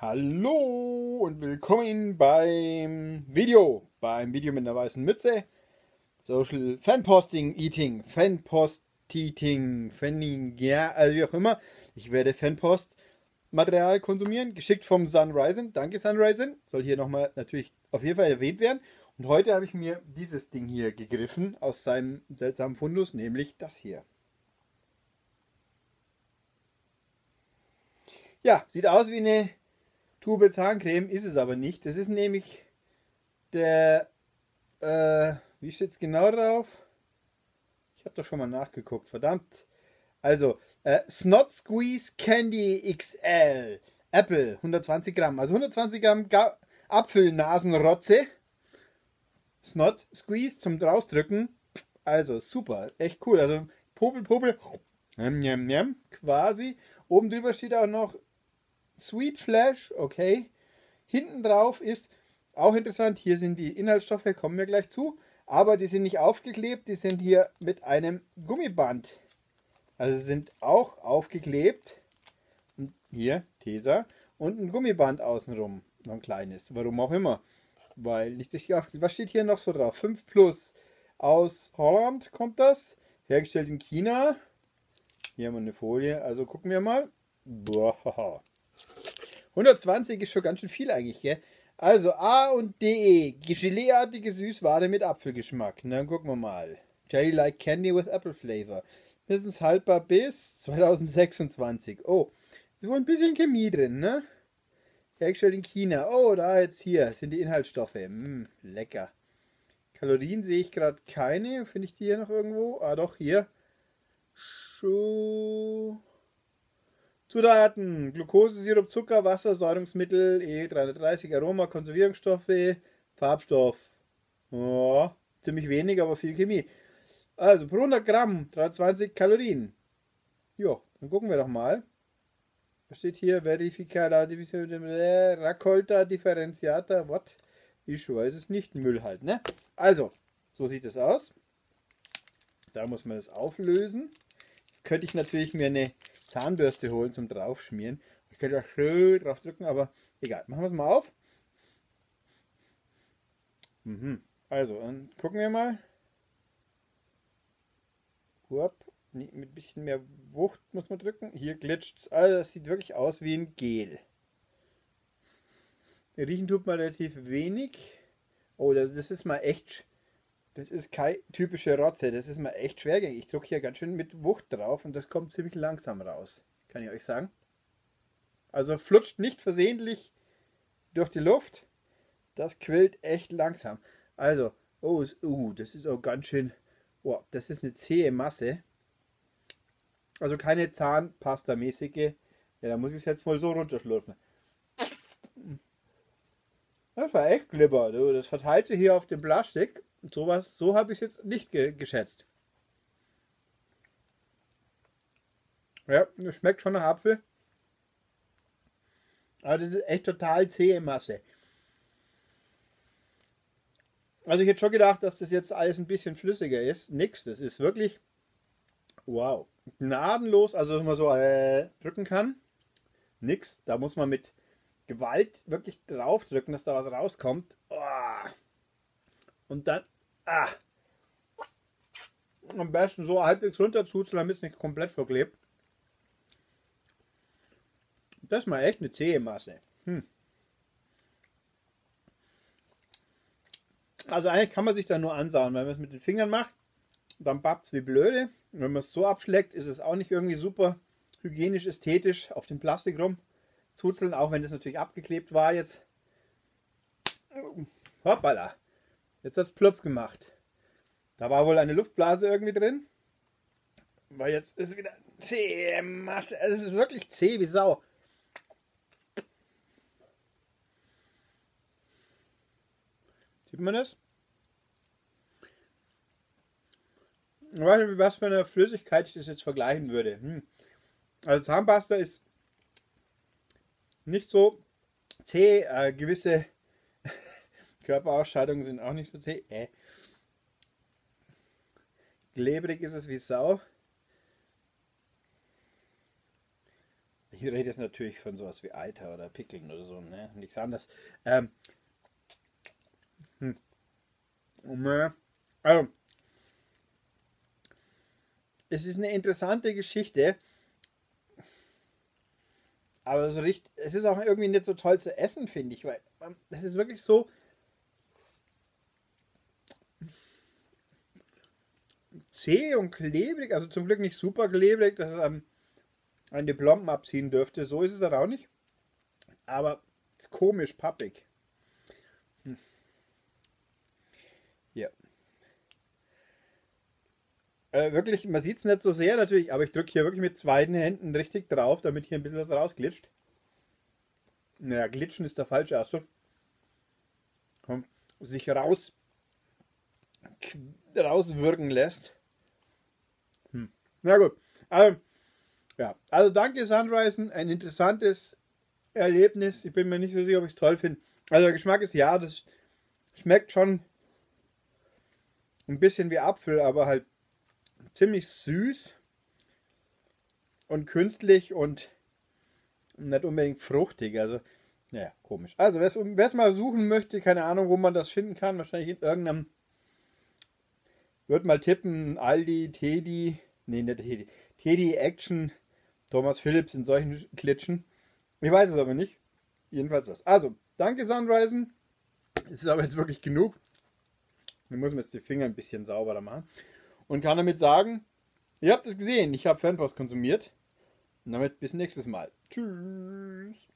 Hallo und willkommen beim Video, beim Video mit einer weißen Mütze. Social Fanposting Eating, Fanpost Eating, Fanning, ja, also wie auch immer. Ich werde Fanpost Material konsumieren, geschickt vom Sunrisen. Danke Sunrisen, soll hier nochmal natürlich auf jeden Fall erwähnt werden. Und heute habe ich mir dieses Ding hier gegriffen aus seinem seltsamen Fundus, nämlich das hier. Ja, sieht aus wie eine Tube Zahncreme, ist es aber nicht. Das ist nämlich der, äh, wie steht es genau drauf? Ich habe doch schon mal nachgeguckt, verdammt. Also, äh, Snot Squeeze Candy XL. Apple, 120 Gramm. Also 120 Gramm Ga Apfelnasenrotze. Snot Squeeze zum drausdrücken. Also super, echt cool. Also Popel, Popel, quasi. Oben drüber steht auch noch Sweet Flash, okay. Hinten drauf ist auch interessant, hier sind die Inhaltsstoffe, kommen wir gleich zu, aber die sind nicht aufgeklebt, die sind hier mit einem Gummiband. Also sind auch aufgeklebt. Und hier, Tesa, und ein Gummiband außenrum, noch ein kleines, warum auch immer. Weil nicht richtig aufgeklebt. Was steht hier noch so drauf? 5 Plus. Aus Holland kommt das, hergestellt in China. Hier haben wir eine Folie, also gucken wir mal. Boah. 120 ist schon ganz schön viel eigentlich, gell? Also A und D, Geleeartige Süßware mit Apfelgeschmack. Dann gucken wir mal. Jelly like candy with apple flavor. Mindestens haltbar bis 2026. Oh, ist wohl ein bisschen Chemie drin, ne? Hergestellt in China. Oh, da jetzt hier sind die Inhaltsstoffe. Mm, lecker. Kalorien sehe ich gerade keine. Finde ich die hier noch irgendwo? Ah, doch, hier. Schuh. Zutaten: Glucose, Sirup, Zucker, Wasser, Säurungsmittel, E330, Aroma, Konservierungsstoffe, Farbstoff. Oh, ziemlich wenig, aber viel Chemie. Also pro 100 Gramm 320 Kalorien. Ja, dann gucken wir doch mal. Was steht hier? Verificada Raccolta Differenziata. What? Ich weiß es nicht. Müll halt, ne? Also, so sieht es aus. Da muss man es auflösen. Jetzt könnte ich natürlich mir eine Zahnbürste holen zum draufschmieren. Ich könnte da schön drauf drücken, aber egal. Machen wir es mal auf. Mhm. Also, dann gucken wir mal. Hup. Mit ein bisschen mehr Wucht muss man drücken. Hier glitscht Also, das sieht wirklich aus wie ein Gel. Riechen tut man relativ wenig. Oh, das, das ist mal echt. Das ist keine typische Rotze. Das ist mal echt schwergängig. Ich drücke hier ganz schön mit Wucht drauf und das kommt ziemlich langsam raus. Kann ich euch sagen. Also flutscht nicht versehentlich durch die Luft. Das quillt echt langsam. Also, oh, uh, das ist auch ganz schön. Oh, das ist eine zähe Masse. Also keine Zahnpasta-mäßige. Ja, da muss ich es jetzt mal so runterschlürfen. Das war echt glibber. Du. Das verteilt sich hier auf dem Plastik. Sowas, so habe ich es jetzt nicht ge geschätzt. Ja, das schmeckt schon nach Apfel. Aber das ist echt total zähe Masse. Also ich hätte schon gedacht, dass das jetzt alles ein bisschen flüssiger ist. Nix, das ist wirklich wow. Gnadenlos, also dass man so äh, drücken kann. Nix, da muss man mit Gewalt wirklich draufdrücken, dass da was rauskommt. Und dann, ah, am besten so halbwegs runterzuzeln, damit es nicht komplett verklebt. Das ist mal echt eine zähe Masse. Hm. Also eigentlich kann man sich da nur ansauen, wenn man es mit den Fingern macht, dann pappt es wie blöde. Und wenn man es so abschlägt, ist es auch nicht irgendwie super hygienisch, ästhetisch auf dem Plastik rum zuzeln, auch wenn das natürlich abgeklebt war jetzt. Hoppala. Jetzt hat es plopp gemacht. Da war wohl eine Luftblase irgendwie drin. Weil jetzt ist wieder zähe Masse. Also es ist wirklich zäh wie Sau. Sieht man das? Ich weiß nicht, was für eine Flüssigkeit ich das jetzt vergleichen würde. Hm. Also Zahnpasta ist nicht so zäh. Äh, gewisse Körperausscheidungen sind auch nicht so zäh. Äh. Klebrig ist es wie Sau. Ich rede jetzt natürlich von sowas wie Eiter oder Pickeln oder so, ne? Nichts anderes. Ähm, hm. Also, es ist eine interessante Geschichte. Aber so richtig, es ist auch irgendwie nicht so toll zu essen, finde ich, weil es ist wirklich so. Zäh und klebrig, also zum Glück nicht super klebrig, dass es ähm, an Plomben abziehen dürfte. So ist es dann auch nicht. Aber es ist komisch pappig. Hm. Ja. Äh, wirklich, man sieht es nicht so sehr natürlich, aber ich drücke hier wirklich mit beiden Händen richtig drauf, damit hier ein bisschen was rausglitscht. Naja, glitschen ist der falsche Ausdruck. Sich raus rauswirken lässt. Hm. Na gut. Also, ja, also danke Sunrise, ein interessantes Erlebnis. Ich bin mir nicht so sicher, ob ich es toll finde. Also der Geschmack ist ja, das schmeckt schon ein bisschen wie Apfel, aber halt ziemlich süß und künstlich und nicht unbedingt fruchtig. Also, naja, komisch. Also, wer es mal suchen möchte, keine Ahnung, wo man das finden kann, wahrscheinlich in irgendeinem. Wird mal tippen, Aldi, Teddy, nee, nicht Teddy, Teddy Action, Thomas Phillips in solchen Klitschen. Ich weiß es aber nicht. Jedenfalls das. Also, danke Sunrisen. Es ist aber jetzt wirklich genug. Muss man jetzt die Finger ein bisschen sauberer machen. Und kann damit sagen, ihr habt es gesehen, ich habe Fanpost konsumiert. Und damit bis nächstes Mal. Tschüss.